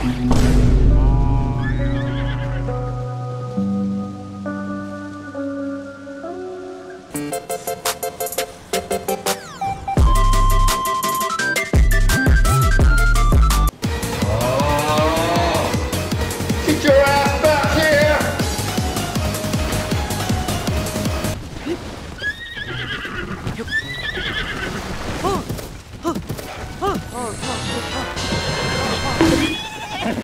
Mm-hmm.